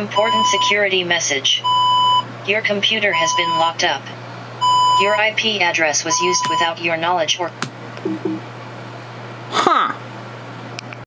Important security message. Your computer has been locked up. Your IP address was used without your knowledge or